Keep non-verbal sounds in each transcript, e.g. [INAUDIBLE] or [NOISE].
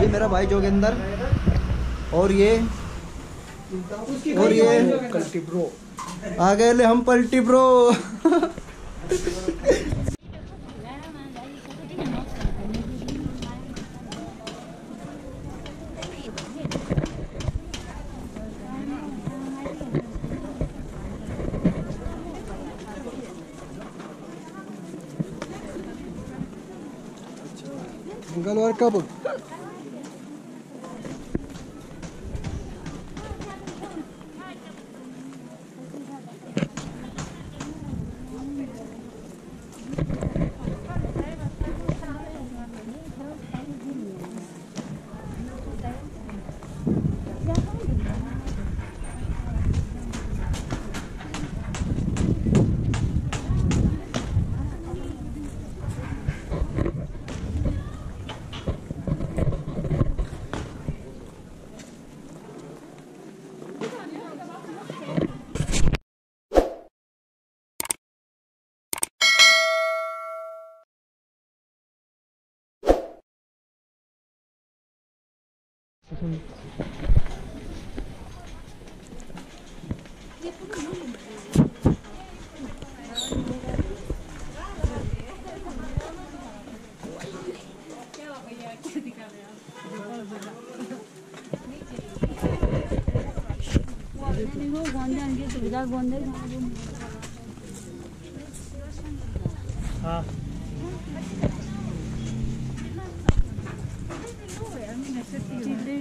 ये मेरा भाई जोगिंदर और ये और ये कल्टी ब्रो। आ गए ले हम पल्टी ब्रो। मंगलवार कब? हाँ गोंदे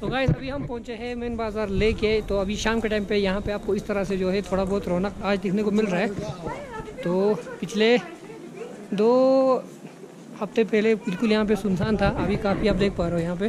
तो गाइस अभी हम पहुँचे हैं मेन बाज़ार लेके तो अभी शाम के टाइम पे यहाँ पे आपको इस तरह से जो है थोड़ा बहुत रौनक आज देखने को मिल रहा है। तो पिछले दो हफ़्ते पहले बिल्कुल यहाँ पे सुनसान था, अभी काफ़ी आप देख पा रहे हो यहाँ पे।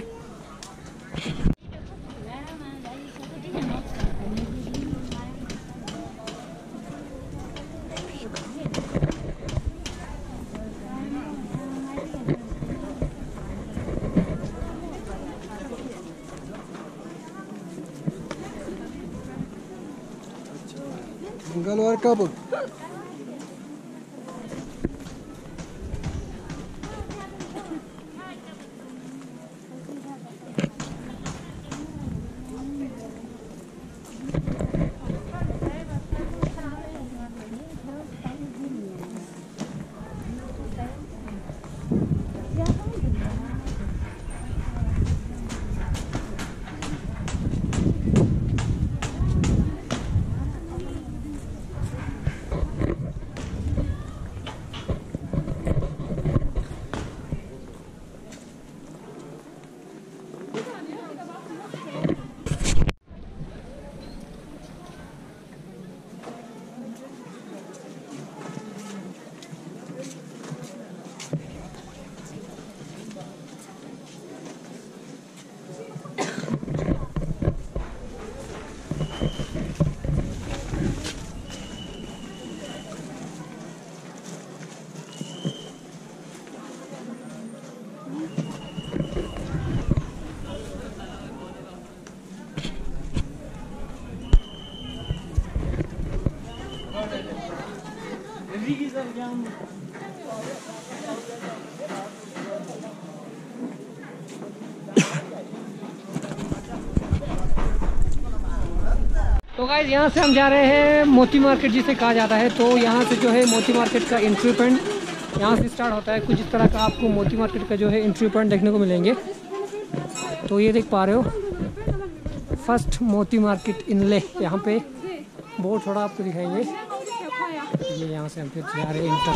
मंगलवार कब तो गाइज़ यहाँ से हम जा रहे हैं मोती मार्केट जिसे कहा जाता है। तो यहाँ से जो है मोती मार्केट का एंट्री पॉइंट यहाँ से स्टार्ट होता है। कुछ इस तरह का आपको मोती मार्केट का जो है एंट्री पॉइंट देखने को मिलेंगे। तो ये देख पा रहे हो फ़र्स्ट मोती मार्केट इनले यहाँ पे। बोर्ड थोड़ा आपको दिखाएँगे। ये यहाँ से हम फिर जा रहे हैं इंटर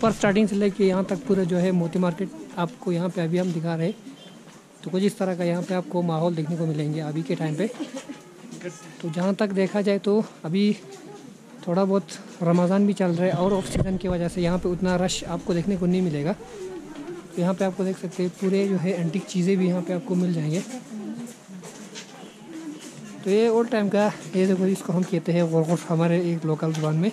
ऊपर स्टार्टिंग से लेके यहाँ तक पूरा जो है मोती मार्केट आपको यहाँ पे अभी हम दिखा रहे तो कुछ इस तरह का यहाँ पे आपको माहौल देखने को मिलेंगे अभी के टाइम पे। तो जहाँ तक देखा जाए तो अभी थोड़ा बहुत रमज़ान भी चल रहा है और ऑफ़ सीज़न की वजह से यहाँ पे उतना रश आपको देखने को नहीं मिलेगा। तो यहाँ पे आपको देख सकते हैं पूरे जो है एंटिक चीज़ें भी यहाँ पे आपको मिल जाएँगे। तो ये ओल्ड टाइम का, ये देखो इसको हम कहते हैं गोलगोश हमारे एक लोकल ज़ुबान में।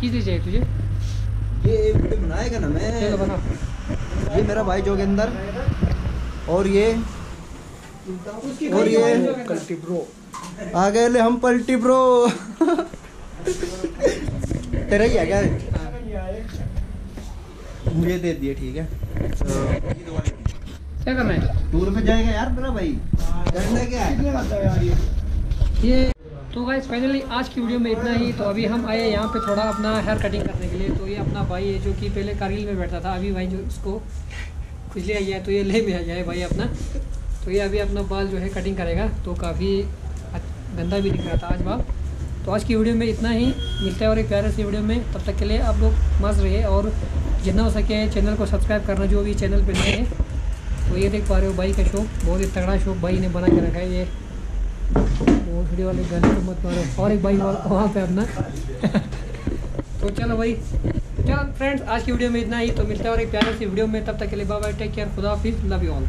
किस चाहिए तुझे? ये एक वीडियो बनाएगा ना चलो मैं बना। ये मेरा भाई जोगिंदर। और ये और ये कल्टी ब्रो। आ गए ले हम पल्टी ब्रो। तेरा ही है क्या? मुझे दे दिए ठीक है। क्या करना है? टूर पे जाएगा यार मेरा भाई। करना क्या है। ये? तो गाइस फाइनली आज की वीडियो में इतना ही। तो अभी हम आए यहाँ पे थोड़ा अपना हेयर कटिंग करने के लिए। तो ये अपना भाई है जो कि पहले कारगिल में बैठता था। अभी भाई जो उसको खुजली आई है तो ये ले में आ जाए भाई अपना। तो ये अभी अपना बाल जो है कटिंग करेगा। तो काफ़ी गंदा भी दिख रहा था आज बाल। तो आज की वीडियो में इतना ही। मिलता है और एक प्यारे से वीडियो में। तब तक के लिए आप लोग मस्त रहिए और जितना हो सके चैनल को सब्सक्राइब करना जो भी चैनल पर नए हैं। तो ये देख पा रहे हो भाई का शॉप बहुत ही तगड़ा शॉप भाई ने बना के रखा है ये। भोसड़ी वाले गले को मत मारो। और एक भाई वहाँ वहाँ पे अपना। [LAUGHS] तो चलो भाई, चलो फ्रेंड्स आज की वीडियो में इतना ही। तो मिलता है और एक प्यारे सी वीडियो में। तब तक के लिए बाय बाय टेक केयर खुदा हाफिज लव यू ऑल